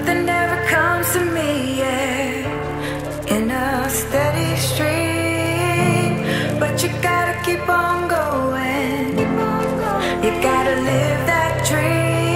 Nothing ever comes to me, yeah. In a steady stream, but you gotta keep on going. Keep on going. You gotta live that dream.